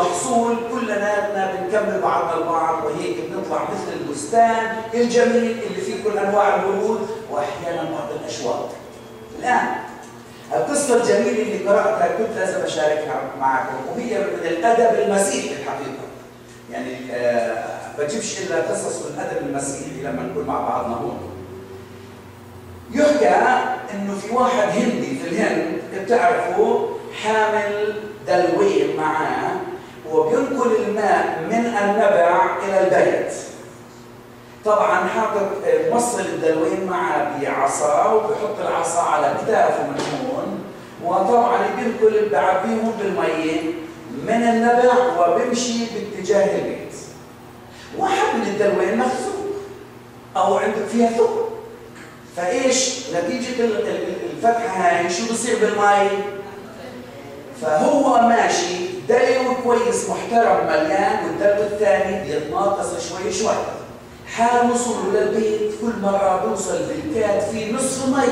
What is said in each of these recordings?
المحصول كلنا بنكمل بعضنا البعض وهيك بنطلع مثل البستان الجميل اللي فيه كل أنواع الورود وأحيانا بعض الاشواك. الآن القصة الجميلة اللي قرأتها كنت لازم أشاركها معكم وهي من الأدب المسيحي الحقيقة. يعني آه بجيبش إلا قصص من الأدب المسيحي لما نكون مع بعضنا هون. يحكى إنه في واحد هندي في الهند بتعرفوا حامل دلوين معاه وبينقل الماء من النبع إلى البيت. طبعا حاطط موصل الدلوين معه بعصا وبحط العصا على كتافه من هون وطبعا بينقل بعبيهم بالمية من النبع وبمشي باتجاه البيت. واحد من الدلوين مخزوق أو عنده فيها ثقب. فإيش نتيجة الفتحة هاي شو بصير بالمي؟ فهو ماشي دلو كويس محترم مليان. والدلو الثاني بيتناقص شوي شوي. حال وصوله للبيت كل مرة بيوصل بالكاد في نصف مي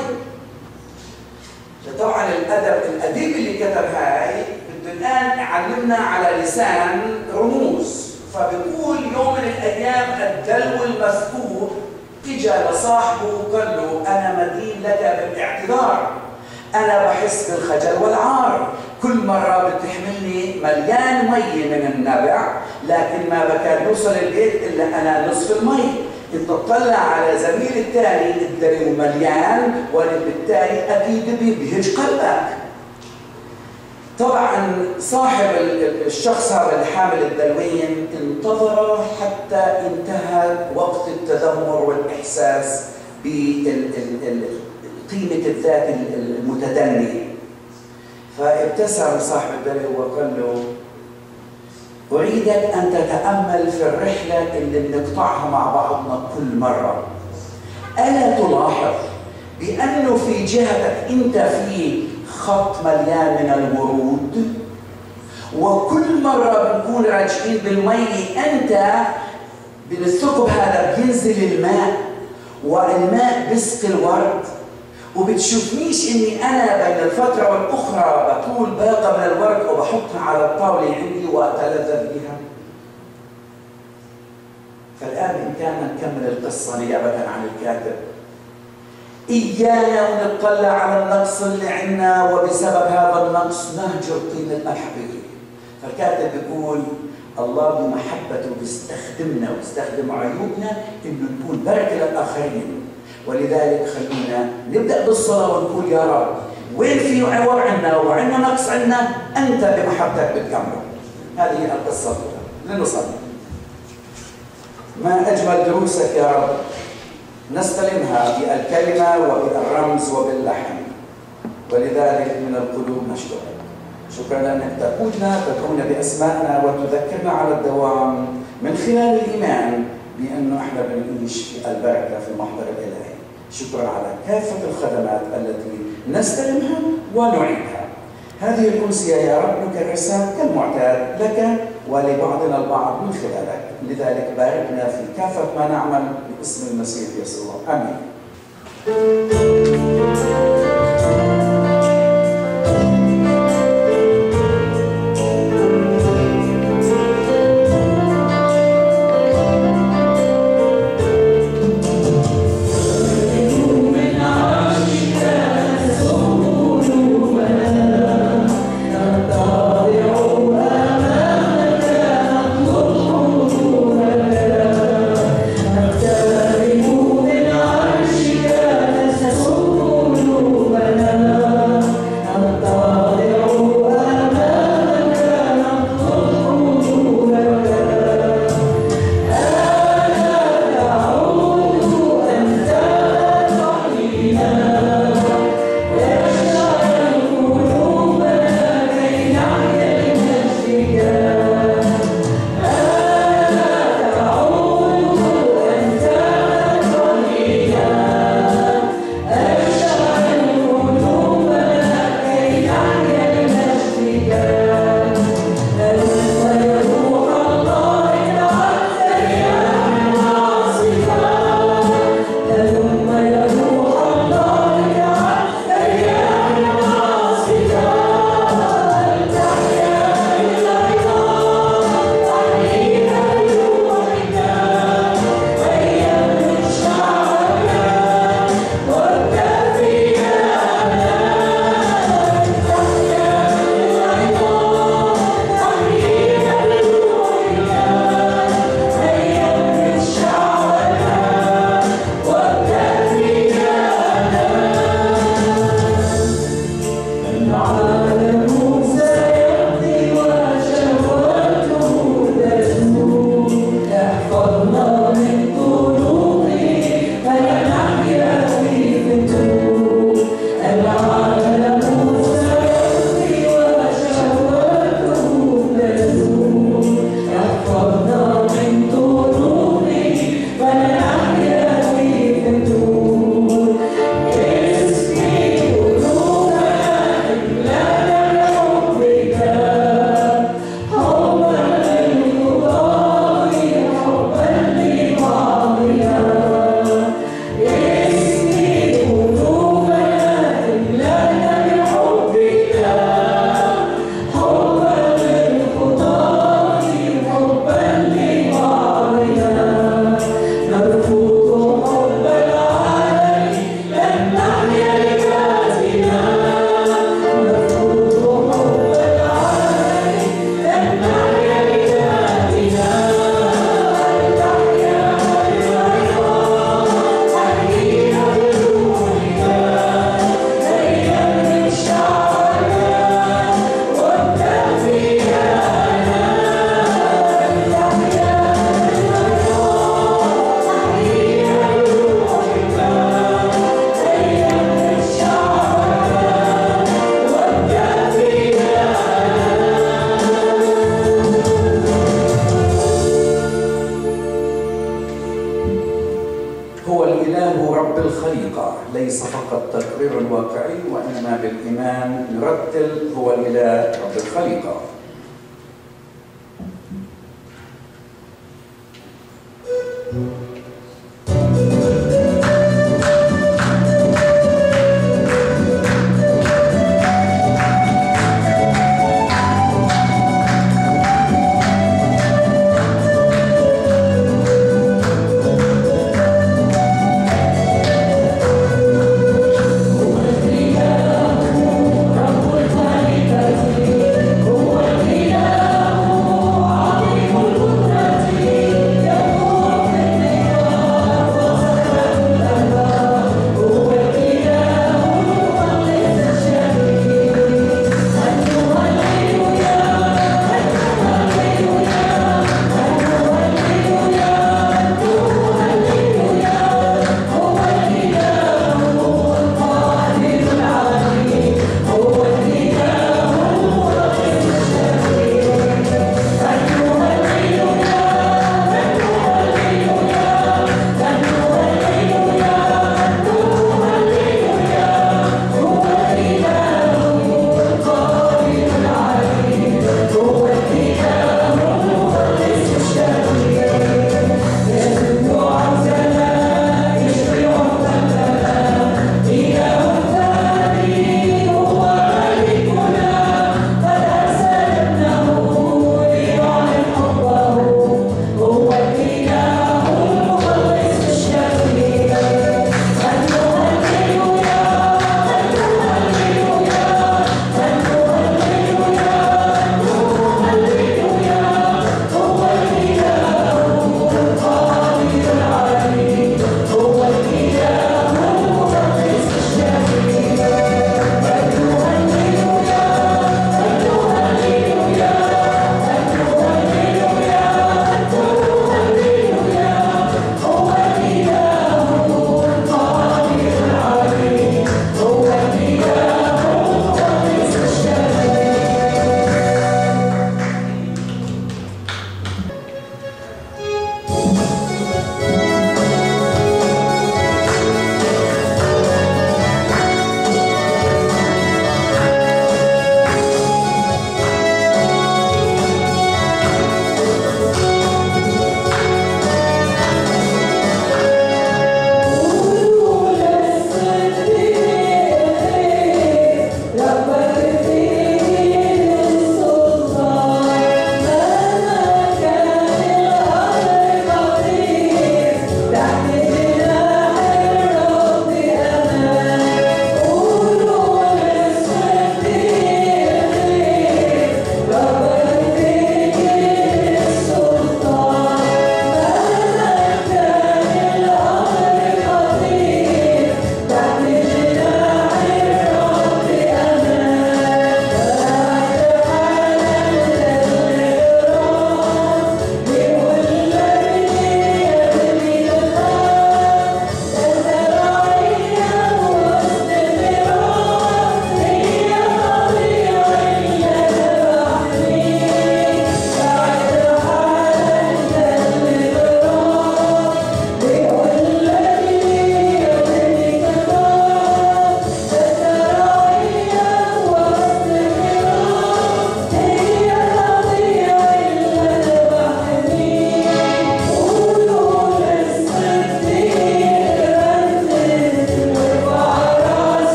طبعا الأدب الأديب اللي كتب هاي بده الآن يعلمنا على لسان رموز. فبيقول يوم من الأيام الدلو المذكور اجى لصاحبه وقال له أنا مدين لك بالاعتذار. أنا بحس بالخجل والعار. كل مرة بتحملني مليان مي من النبع لكن ما بكاد يوصل البيت إلا أنا نصف المي. انت تطلع على زميل الثاني الدلو مليان وبالتالي أكيد بيبهج قلبك. طبعا صاحب الشخص هذا اللي حامل الدلوين انتظر حتى انتهى وقت التذمر والإحساس بقيمه الذات المتدنيه فابتسم صاحب الدلو وقال له أريدك أن تتأمل في الرحلة اللي بنقطعها مع بعضنا كل مرة. ألا تلاحظ بأنه في جهتك أنت في خط مليان من الورود؟ وكل مرة بنكون راجعين بالمي أنت بالثقب هذا بينزل الماء والماء بيسقي الورد. وبتشوفنيش إني أنا بين الفترة والأخرى بطول باقة من الورد وبحطها على الطاولة عندي وأتلذذ بها. فالآن بامكاننا نكمل القصة نيابه عن الكاتب. إيانا ونطلع على النقص اللي عندنا وبسبب هذا النقص نهجر قيمتنا الحقيقيه. فالكاتب بيقول الله بمحبته بيستخدمنا ويستخدم عيوبنا إنه نكون بركة للآخرين ولذلك خلينا نبدأ بالصلاة ونقول يا رب وين في عوار عندنا وعندنا نقص عندنا أنت بمحبتك بتكمله هذه القصة لنصلي. ما أجمل دروسك يا رب؟ نستلمها بالكلمة وبالرمز وباللحن. ولذلك من القلوب نشكرك. شكرا لانك تقودنا تدعونا باسمائنا وتذكرنا على الدوام. من خلال الإيمان بانه إحنا بنعيش في البركة في المحضر الالهي. شكرا على كافة الخدمات التي نستلمها ونعيدها. هذه الامسيه يا رب نكرسها كالمعتاد لك ولبعضنا البعض من خلالك، لذلك باركنا في كافة ما نعمل باسم المسيح يسوع، آمين.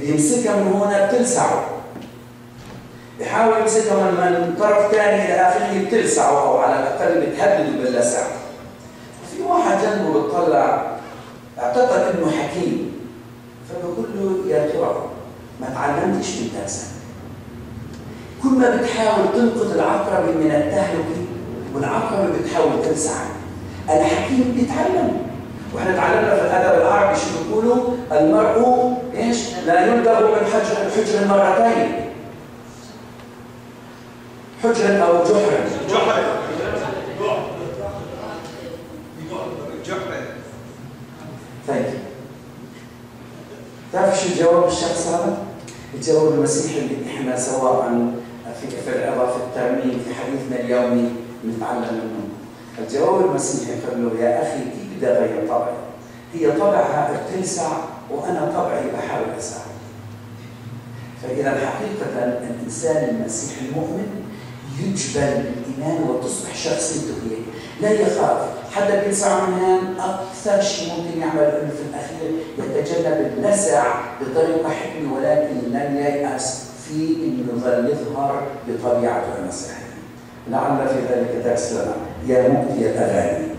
بيمسكها من هنا بتلسعه. بحاول يمسكها من طرف ثاني إلى آخره بتلسعه أو على الأقل بتهدده باللسع. في واحد جنبه بتطلع اعتقد إنه حكيم. فبقول له يا ترى ما تعلمتش من درسك كل ما بتحاول تنقذ العقرب من التهلكة والعقرب بتحاول تلسعك الحكيم بيتعلم وإحنا تعلمنا في الأدب العربي شو بيقولوا المرء إيش؟ لا يندب من حجر حجر مرتين. حجر أو جحر. جحر. طيب تعرف شو جواب الشخص هذا؟ الجواب المسيحي اللي إحنا سواء في في في الترميم في حديثنا اليومي نتعلم منه. الجواب المسيحي قال له يا أخي بدي اغير طبعي؟ هي طبعها اتسع وأنا طبعي بحاول أساعد. فإذا حقيقة الإنسان المسيحي المؤمن يجبل الإيمان وتصبح شخصيته هي لا يخاف. حدا بينسى عنان أكثر شيء ممكن يعمل انه في الأخير يتجنب النزع بطريقة حكمه ولكن لن ييأس في انه يظل يظهر بطبيعته المسيحيه لعل في ذلك درس لنا يا مؤتي الأغاني.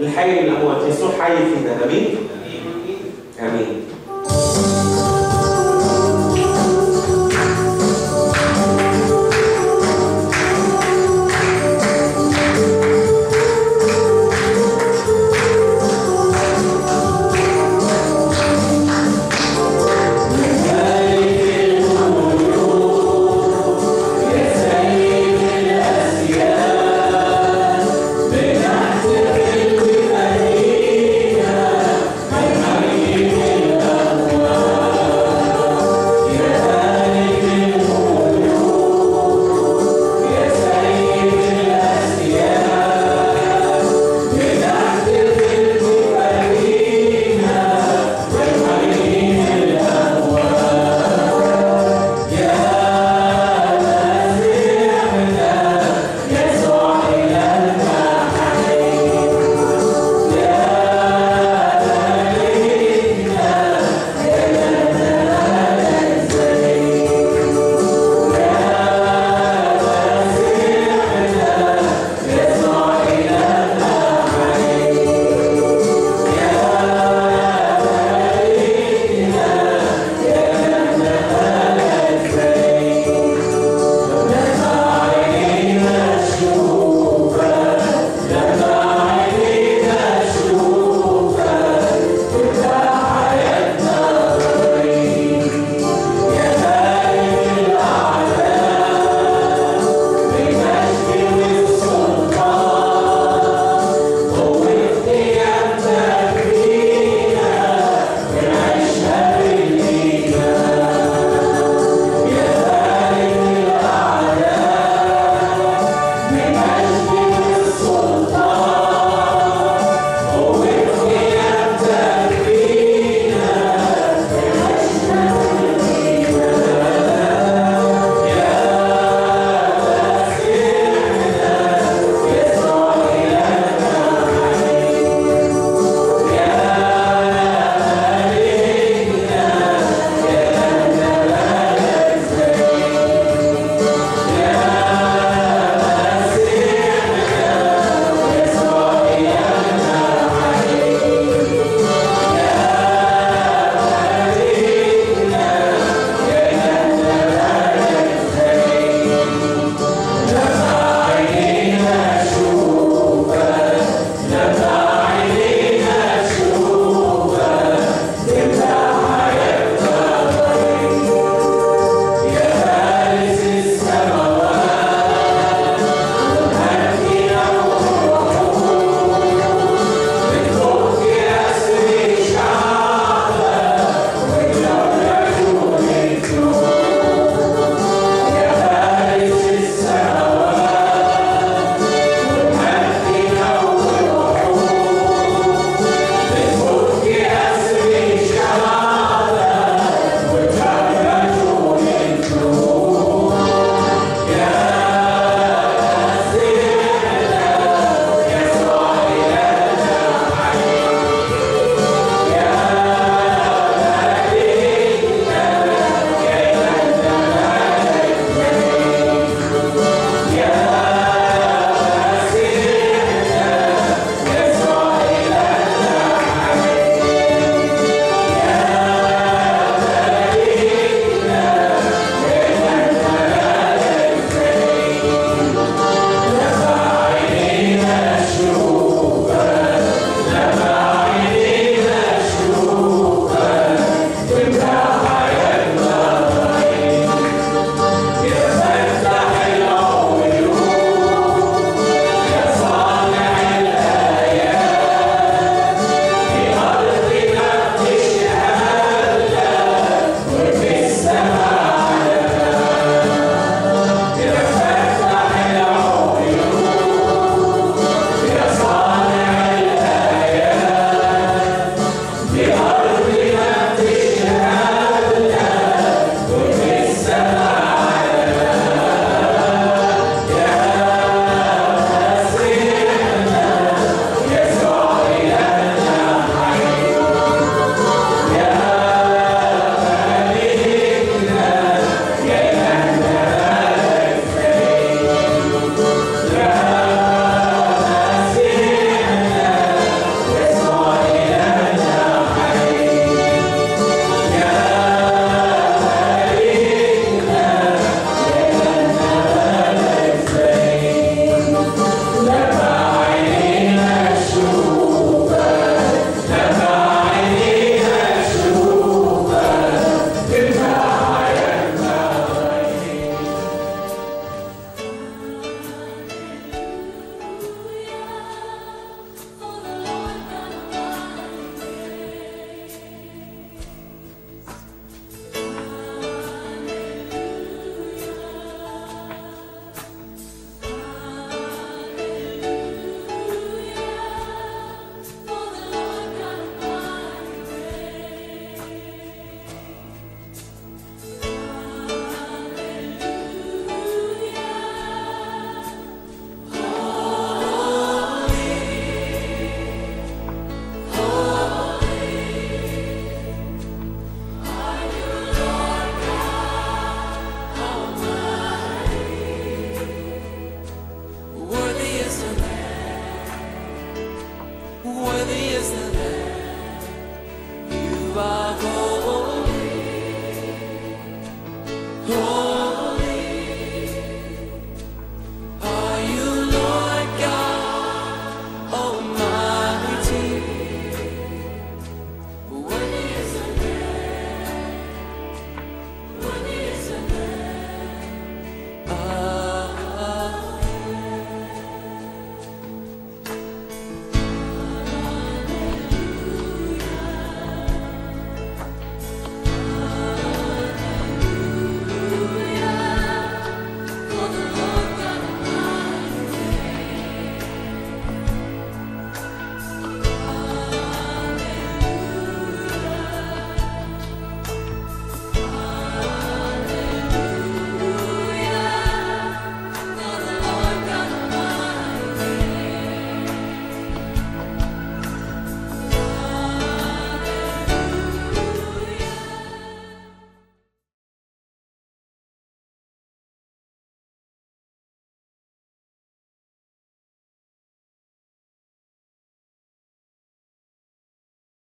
الحي من الاموات يسوع حي فينا. آمين. آمين.